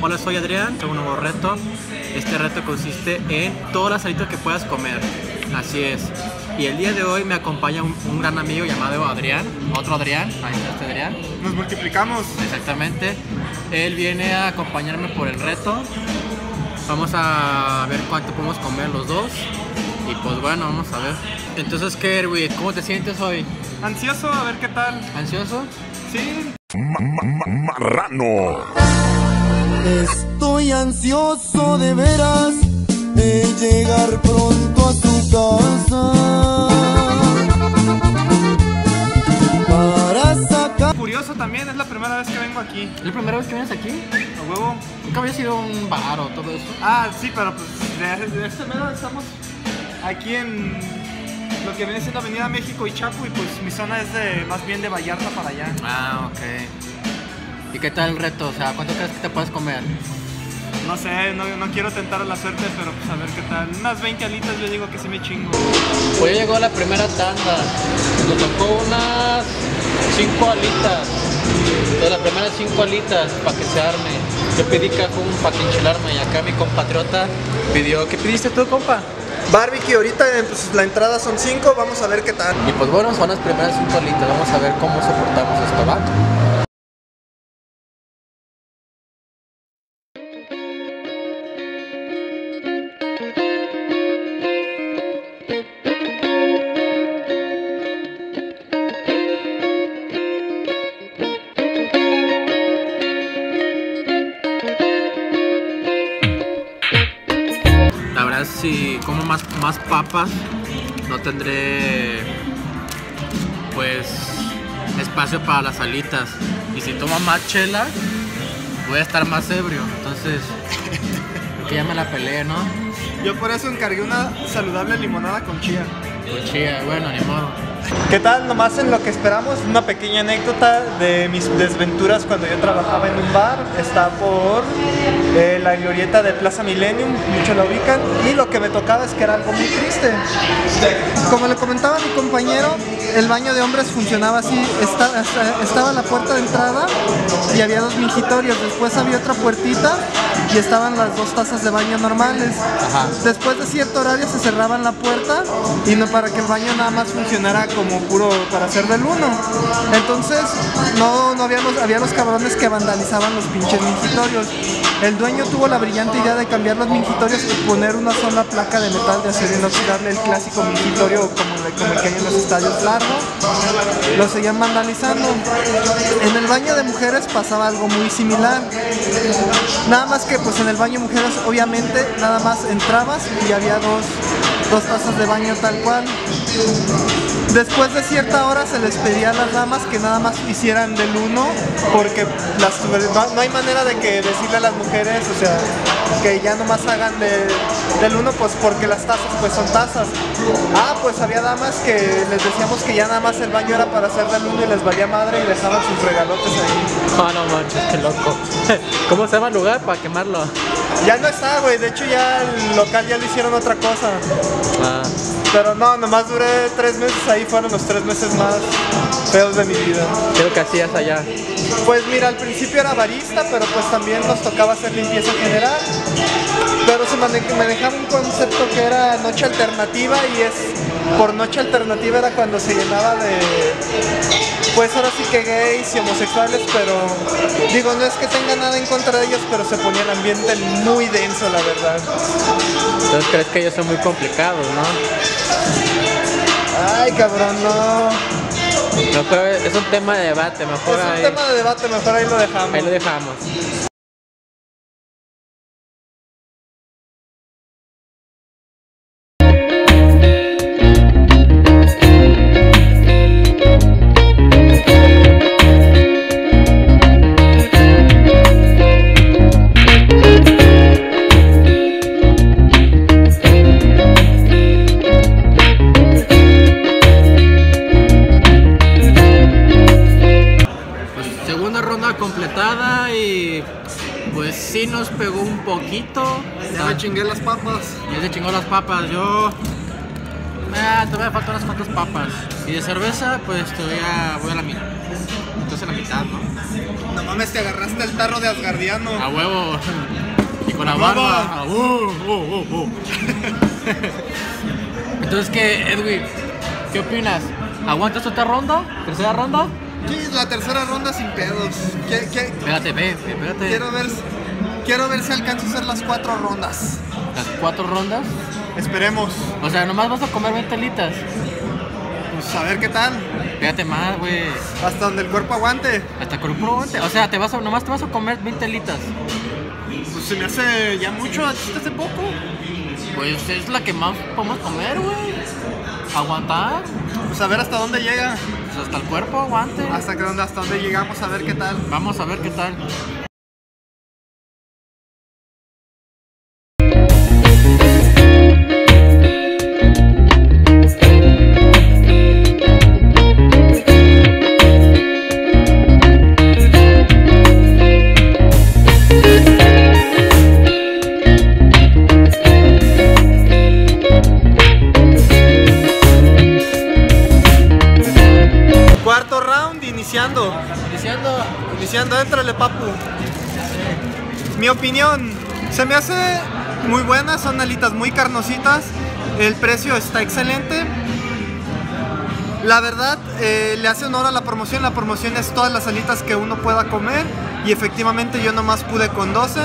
Hola, soy Adrián, tengo un nuevo reto. Este reto consiste en todas las salitas que puedas comer. Así es. Y el día de hoy me acompaña un, un gran amigo llamado Adrián, otro Adrián, ahí está este Adrián, Nos multiplicamos. exactamente. Él viene a acompañarme por el reto. Vamos a ver cuánto podemos comer los dos. Y pues bueno, vamos a ver. Entonces, ¿qué, Erwin? ¿Cómo te sientes hoy? Ansioso, a ver qué tal. ¿Ansioso? Sí, Ma- ma- ma- marrano. Estoy ansioso de veras de llegar pronto a tu casa para sacar curioso también, es la primera vez que vengo aquí. ¿Es la primera vez que vienes aquí? A huevo. Nunca había sido un bar o todo eso. Ah, sí, pero pues de, de este medio estamos aquí en lo que viene siendo Avenida México y Chaco y pues mi zona es de más bien de Vallarta para allá. Ah, ok. ¿Y qué tal el reto? O sea, ¿cuánto crees que te puedes comer? No sé, no, no quiero tentar a la suerte, pero pues a ver qué tal. Unas 20 alitas yo digo que sí me chingo. Pues ya llegó la primera tanda. Nos tocó unas 5 alitas. De las primeras 5 alitas para que se arme. Yo pedí cajún para que enchilarme y acá mi compatriota pidió. ¿Qué pediste tú, compa? Barbecue, ahorita pues, la entrada son 5, vamos a ver qué tal. Y pues bueno, son las primeras 5 alitas. Vamos a ver cómo soportamos esto, ¿va? Si como más, más papas no tendré pues espacio para las alitas. Y si tomo más chela voy a estar más ebrio. Entonces que ya me la peleé, ¿no? Yo por eso encargué una saludable limonada con chía. Pues chía, bueno, ni modo. ¿Qué tal? Nomás en lo que esperamos, una pequeña anécdota de mis desventuras cuando yo trabajaba en un bar. Está por eh, la glorieta de Plaza Millennium, muchos la ubican. Y lo que me tocaba es que era algo muy triste. Como le comentaba mi compañero, el baño de hombres funcionaba así, esta- estaba la puerta de entrada y había dos mingitorios, después había otra puertita y estaban las dos tazas de baño normales. Después de cierto horario se cerraban la puerta y no para que el baño nada más funcionara como puro para hacer del uno. Entonces, no, no había los, había los cabrones que vandalizaban los pinches mingitorios. El dueño tuvo la brillante idea de cambiar los mingitorios y poner una sola placa de metal de acero inoxidable, el clásico mingitorio como, el- que hay en los estadios largos. Lo seguían vandalizando. En el baño de mujeres pasaba algo muy similar. Nada más que pues en el baño de mujeres obviamente nada más entrabas y había dos, dos tazas de baño tal cual. Después de cierta hora se les pedía a las damas que nada más hicieran del uno Porque las, no, hay manera de que decirle a las mujeres, o sea, que ya nomás hagan de- del uno, pues porque las tazas pues son tazas. Ah, pues había damas que les decíamos que ya nada más el baño era para hacer del uno y les valía madre y dejaban sus regalotes ahí. Ah, no manches, qué loco. ¿Cómo se llama el lugar para quemarlo? Ya no está, güey, de hecho ya el local ya le hicieron otra cosa. Ah, Pero no, nomás duré tres meses ahí, fueron los tres meses más feos de mi vida. ¿qué es lo que hacías allá? Pues mira, al principio era barista, pero pues también nos tocaba hacer limpieza general. Pero se mane- manejaba un concepto que era noche alternativa y es por noche alternativa era cuando se llenaba de pues ahora sí que gays y homosexuales, pero digo, no es que tenga nada en contra de ellos, pero se ponía el ambiente muy denso, la verdad. Entonces crees que ellos son muy complicados, ¿no? Ay, cabrón, no. Mejor es un tema de debate, mejor Es un ahí, tema de debate, mejor ahí lo dejamos. ahí lo dejamos. Papas. Ya se chingó las papas. Yo Ah, todavía faltan unas cuantas papas. Y de cerveza, pues todavía voy a la mitad. Entonces la mitad, ¿no? No mames, te agarraste el tarro de Asgardiano. A huevo. Y con la barba. uh, uh, uh. Entonces, ¿qué, Edwin? ¿Qué opinas? ¿Aguantas otra ronda? ¿Tercera ronda? Sí, la tercera ronda sin pedos. Que- que- Espérate, ve, espérate. quiero ver, quiero ver si alcanzo a hacer las cuatro rondas. Las cuatro rondas. Esperemos. O sea, nomás vas a comer 20 litas. Pues a ver qué tal. Fíjate más, güey. Hasta donde el cuerpo aguante. Hasta con un probante. O sea, te vas a, nomás te vas a comer 20 litas. Pues se me hace ya mucho, ¿a ti se te hace poco? Pues es la que más podemos comer, güey. Aguantar. Pues a ver hasta dónde llega. Pues hasta el cuerpo aguante. Hasta que dónde, hasta dónde llegamos, a ver qué tal. Vamos a ver qué tal. Iniciando. Diciendo, Iniciando, éntrale, papu. Mi opinión, se me hace muy buena, son alitas muy carnositas. El precio está excelente. La verdad, eh, le hace honor a la promoción. La promoción es todas las alitas que uno pueda comer. Y efectivamente yo nomás pude con 12.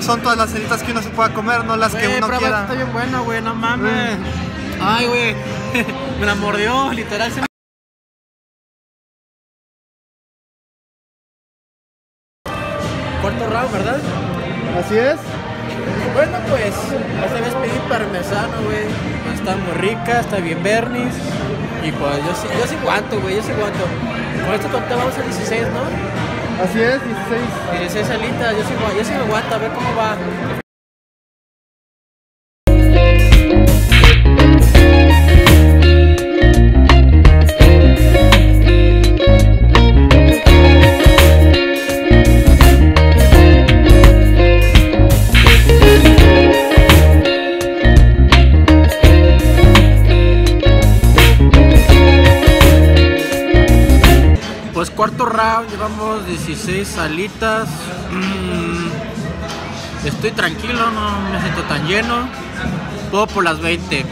Son todas las alitas que uno se pueda comer, no las que uno quiera. Está bien bueno, güey, no mames. Ay, güey. Me la mordió, literal. Se me... Cuarto round, ¿verdad? Así es. Bueno, pues, esta vez pedí parmesano, güey. Pues está muy rica, está bien vernis. Y pues yo sí, yo sí aguanto, güey, yo sí aguanto. Con esto conteo vamos a 16, ¿no? Así es, 16. 16 alitas, yo sí, yo sí me aguanto, a ver cómo va. Cuarto round, llevamos 16 alitas. Mm, estoy tranquilo, no me siento tan lleno. Puedo por las 20.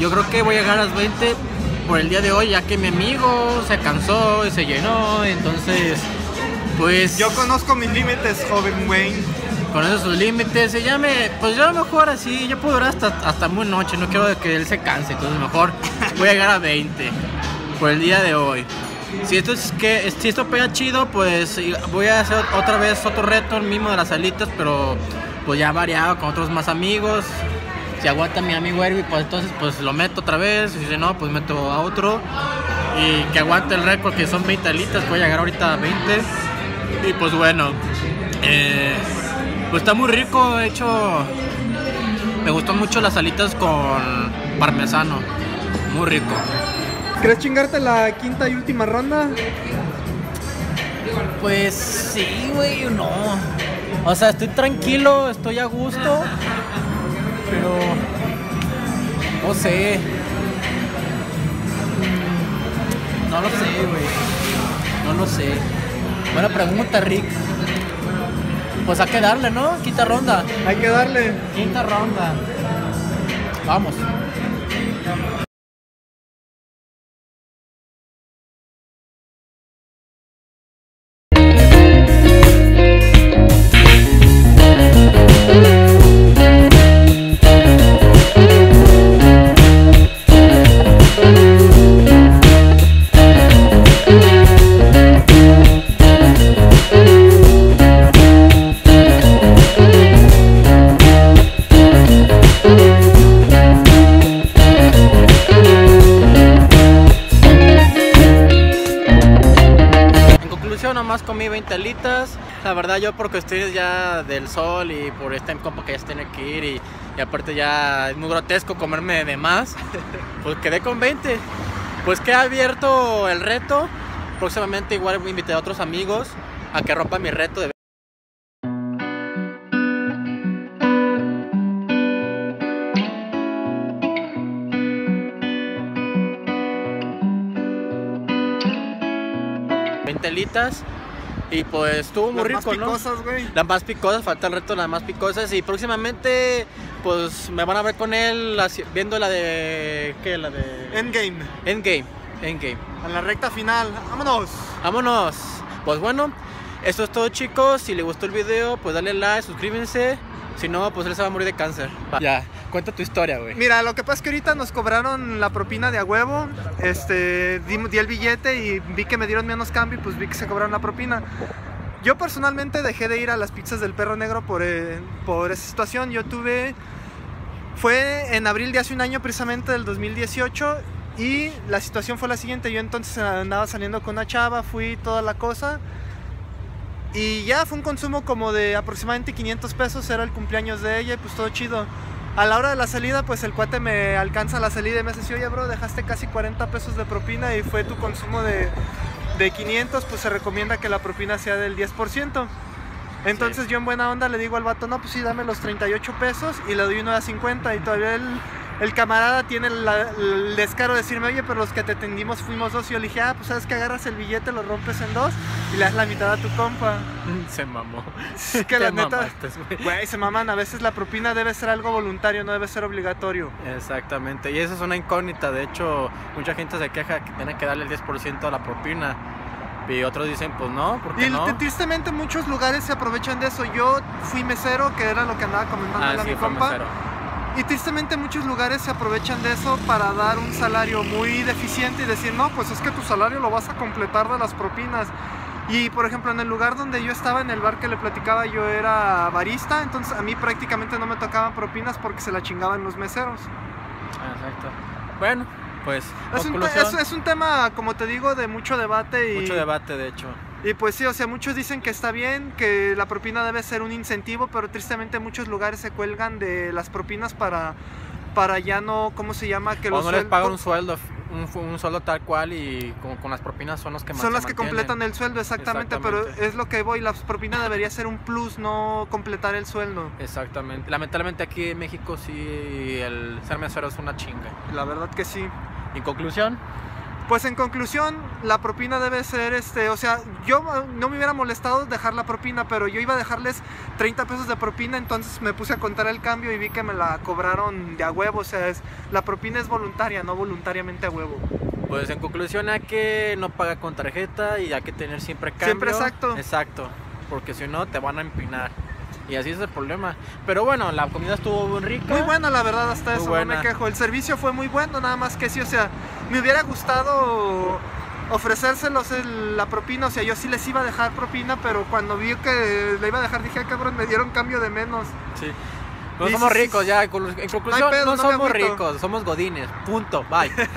Yo creo que voy a llegar a las 20 por el día de hoy, ya que mi amigo se cansó y se llenó. Entonces, pues Yo conozco mis límites, joven Wayne. con esos sus límites. Y ya me, pues yo mejor así, yo puedo durar hasta, hasta muy noche, no quiero que él se canse, entonces mejor voy a llegar a 20 por el día de hoy. Si esto es que si esto pega chido, pues voy a hacer otra vez otro reto, el mismo de las alitas, pero pues ya variado con otros más amigos. Si aguanta mi amigo Erby, pues entonces pues lo meto otra vez, y si no, pues meto a otro. Y que aguante el récord, que son 20 alitas, voy a llegar ahorita a 20. Y pues bueno, eh, pues está muy rico, de hecho me gustó mucho las alitas con parmesano, muy rico. ¿Crees chingarte la quinta y última ronda? Pues sí, güey, no. O sea, estoy tranquilo, estoy a gusto, pero no sé. Mm, No lo sé, güey. No lo sé. Buena pregunta, Rick. Pues hay que darle, ¿no? Quinta ronda. Hay que darle. Quinta ronda. Vamos. En conclusión, nomás comí 20 alitas. La verdad, yo por cuestiones ya del sol y por este compa que ya se tiene que ir y, y aparte ya es muy grotesco comerme de más, pues quedé con 20. Pues queda abierto el reto. Próximamente igual voy a invitar a otros amigos a que rompan mi reto de telitas. Y pues estuvo muy Las más rico, ¿no? picosas, güey. Las más picosas, falta el reto de las más picosas. Y próximamente, pues me van a ver con él viendo la de. ¿Qué? La de. Endgame. Endgame. Endgame. A la recta final. ¡Vámonos! Vámonos. Pues bueno, esto es todo, chicos. Si les gustó el video, pues dale like, suscríbanse. Si no, pues él se va a morir de cáncer. Ya, cuenta tu historia, güey. Mira, lo que pasa es que ahorita nos cobraron la propina de a huevo. Este, di, di el billete y vi que me dieron menos cambio y pues vi que se cobraron la propina. Yo personalmente dejé de ir a las pizzas del perro negro por, eh, por esa situación. Yo tuve. Fue en abril de hace un año, precisamente del 2018. Y la situación fue la siguiente. Yo entonces andaba saliendo con una chava, fui toda la cosa. Y ya fue un consumo como de aproximadamente 500 pesos. Era el cumpleaños de ella y pues todo chido. A la hora de la salida, pues el cuate me alcanza la salida y me dice, oye bro, dejaste casi 40 pesos de propina y fue tu consumo de, de 500, pues se recomienda que la propina sea del 10%. Entonces yo en buena onda le digo al vato, no, pues sí, dame los 38 pesos y le doy uno a 50 y todavía el, el camarada tiene la- el descaro de decirme, oye, pero los que te atendimos fuimos dos y yo le dije, ah, pues sabes que agarras el billete, lo rompes en dos y le das la mitad a tu compa. Se mamó. Es que la neta, güey. se maman, a veces la propina debe ser algo voluntario, no debe ser obligatorio. Exactamente, y eso es una incógnita. De hecho, mucha gente se queja que tiene que darle el 10% a la propina. Y otros dicen, pues no, ¿por qué Y no? tristemente muchos lugares se aprovechan de eso. Yo fui mesero, que era lo que andaba comentando Ah, a sí, mi fue compa. mesero. Y tristemente muchos lugares se aprovechan de eso para dar un salario muy deficiente y decir, no, pues es que tu salario lo vas a completar de las propinas. Y por ejemplo, en el lugar donde yo estaba, en el bar que le platicaba, yo era barista, entonces a mí prácticamente no me tocaban propinas porque se la chingaban los meseros. Exacto. Bueno, pues, Es un, es- es un tema, como te digo, de mucho debate y... mucho debate, de hecho. Y pues sí, o sea, muchos dicen que está bien, que la propina debe ser un incentivo, pero tristemente muchos lugares se cuelgan de las propinas para, para ya no, ¿cómo se llama? Que O los no les pagan un sueldo, un, un sueldo tal cual y con, con las propinas son los que más Son las que completan el sueldo, exactamente, pero es lo que voy, la propina debería ser un plus, no completar el sueldo. Exactamente. Lamentablemente aquí en México sí el ser mesero es una chinga. La verdad que sí. En conclusión, Pues en conclusión, la propina debe ser, este, o sea, yo no me hubiera molestado dejar la propina, pero yo iba a dejarles 30 pesos de propina, entonces me puse a contar el cambio y vi que me la cobraron de a huevo, o sea, es, la propina es voluntaria, no voluntariamente a huevo. pues en conclusión hay que no pagar con tarjeta y hay que tener siempre cambio. Siempre exacto. Exacto. Porque si no te van a empinar. Y así es el problema. Pero bueno, la comida estuvo muy rica. Muy buena la verdad hasta Muy eso, no me quejo, el servicio fue muy bueno, nada más que sí, o sea, me hubiera gustado ofrecérselos el- la propina, o sea, yo sí les iba a dejar propina, pero cuando vi que le iba a dejar dije, "Ah, cabrón, me dieron cambio de menos. Sí. No somos ricos ya. En conclu- en conclusión, pedo, no no somos ricos. Somos godines. Punto. Bye.